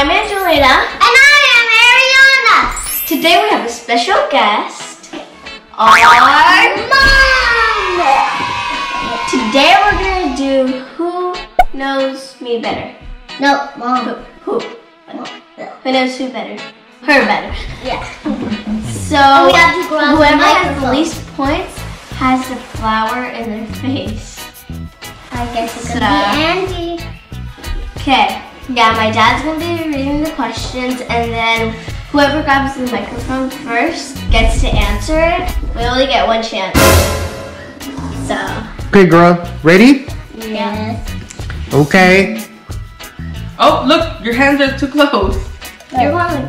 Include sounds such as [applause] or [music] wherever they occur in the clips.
I'm Angelina. And I am Ariana. Today we have a special guest. Our Mom. Today we're gonna do Who Knows Me Better? No, Who? mom. Who? Who knows who better? Her better. Yeah. So oh, we have to go whoever the has the least points has the flour in their face. I guess it's So- gonna be Andy. Okay. Yeah, my dad's gonna be reading the questions, and then whoever grabs the microphone first gets to answer it. We only get one chance. So, Okay, girl. Ready? Yes. Okay. Oh, look, your hands are too close. you're one.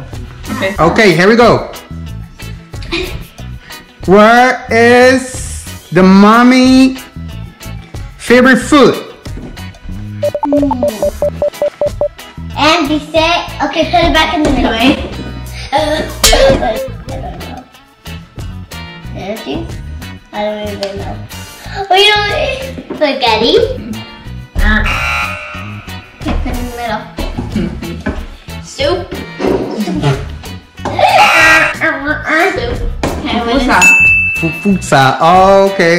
Okay. Okay, here we go. Where is the mommy favorite food? Hmm. Andy, say. Okay, put it back in the middle. Wait. I don't know. Andy? I don't even know. Oh, you know, spaghetti? Okay, put it in the middle. Soup. [laughs] Soup. Okay, what What's is- that? Pupusa. Oh, okay.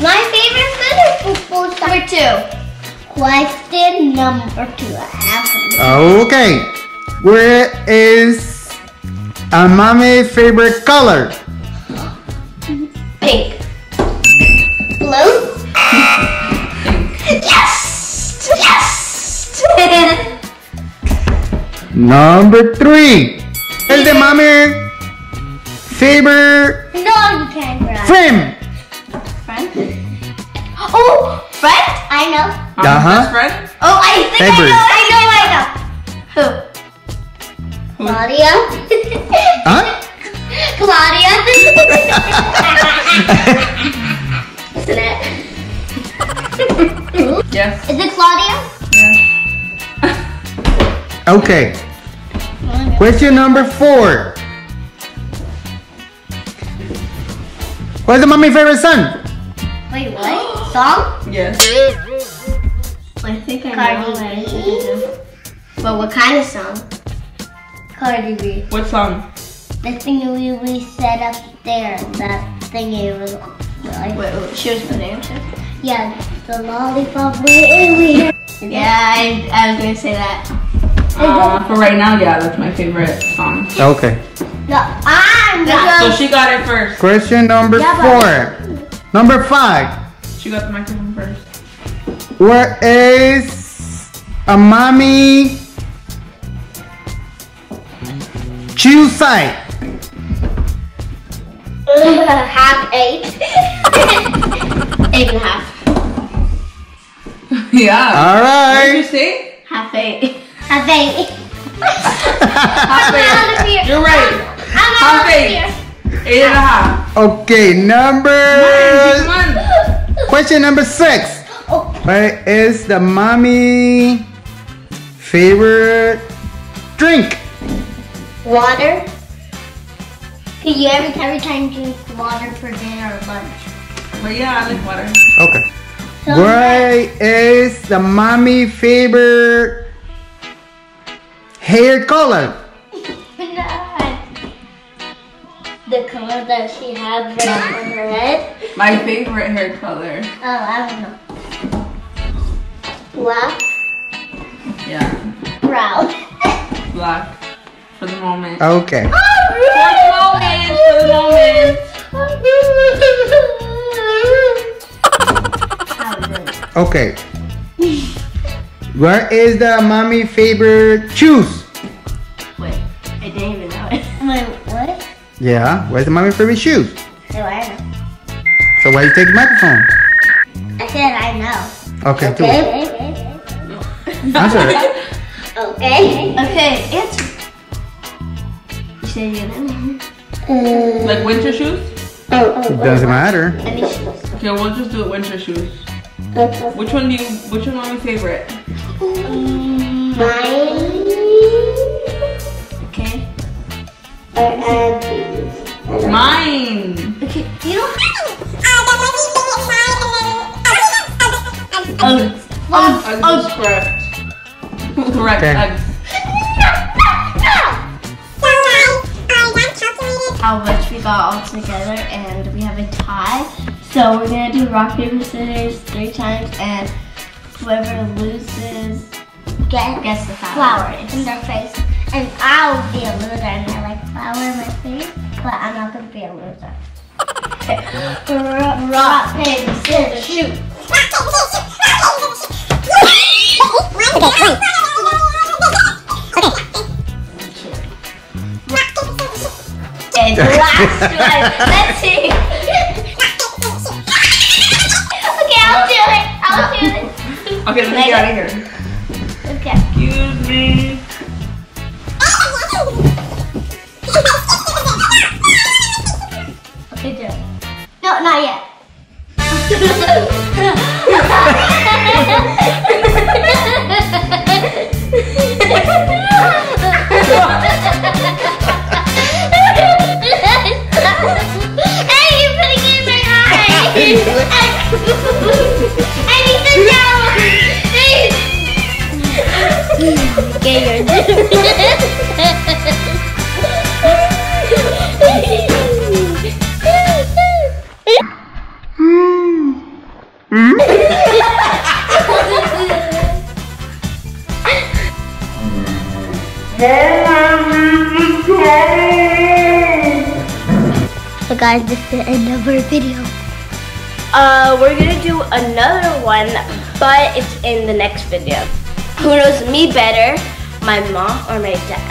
My favorite food is pupusa. Number two. Question number two. Okay. Where is a mommy favorite color? Pink. blue. Yes! Yes! Number three. Is the mommy favorite No, you can't grab. friend? Friend? Oh, friend? I know. Um, Uh-huh. Best friend? Oh, I think Favorite. I know, I know, I know. Who? Claudia. [laughs] Huh? Claudia. [laughs] Isn't it? [laughs] Yes. Is it Claudia? Okay. Question number four. What's the mommy favorite son? Wait, what? Song? Yes. I think I Cardi know that. B. But what kind of song? Cardi B. What song? The thing we, we set up there. That thingy was like, Wait, wait, she was putting it. yeah, the lollipop we, we [laughs] Yeah, I, I was gonna say that. Uh, for right now, yeah, that's my favorite song. Okay. The arm. So she got it first. Question number Yeah, four. Number five. She got the microphone first. Where is a mommy choose side? [laughs] Half eight. [laughs] Eight and a half. [laughs] yeah. All right. What did you right. say? Half eight. Half eight. Half out of here. eight. You're right. I'm Half out of eight. here. Eight and a half. Okay, Come number on. question number six. Oh, Where is the mommy favorite drink? water. Can you every every time drink water for dinner or lunch? But yeah, I like water. Okay. So Where is the mommy favorite hair color? The color that she has right on her head. My favorite hair color. Oh, I don't know. Black, Yeah, brown. black. For the moment. Okay. For the moment. For the moment. Okay. Where is the mommy favorite shoes? Yeah, where's the mommy favorite shoes? Oh, I know. So why you take the microphone? I said I know. Okay, do it. Okay. [laughs] Answer it. Okay. Okay, answer. You said you know. Uh, Like winter shoes? Oh. It doesn't matter. Any shoes. Okay, we'll just do it winter shoes. Which one do you, which one are your favorite? Mine I Mine. Okay, you know. oh, oh, Unscript. Correct. Okay. How much we got all together, and we have a tie. So we're gonna do rock paper scissors three times, and whoever loses, gets the flour in their face. And I'll be a loser and I like flour in my face, but I'm not gonna be a loser. [laughs] Rock, rock, paper, scissors, shoot. And last [laughs] one. Let's see. okay, I'll do it. I'll do it. Okay, let me get out of here. Okay. Excuse me. So guys, this is the end of our video. Uh, we're gonna do another one, but it's in the next video. Who knows me better, my mom or my dad.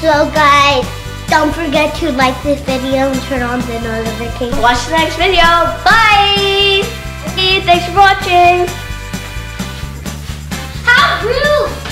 So guys, don't forget to like this video and turn on the notification. Watch the next video. Bye! Hey, thanks for watching. How rude!